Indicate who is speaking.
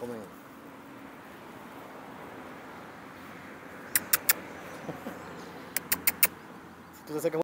Speaker 1: ごめん。Tudo isso aqui